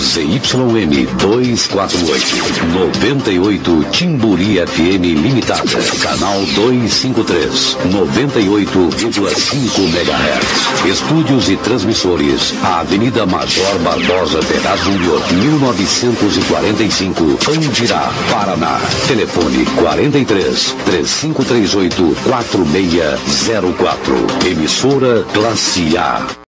ZYM 248, 98 Timburi FM Limitada, canal 253, 98,5 MHz. Estúdios e transmissores, Avenida Major Barbosa Ferraz Júnior, 1945, Andirá, Paraná. Telefone 43 3538 4604. Emissora Classe A.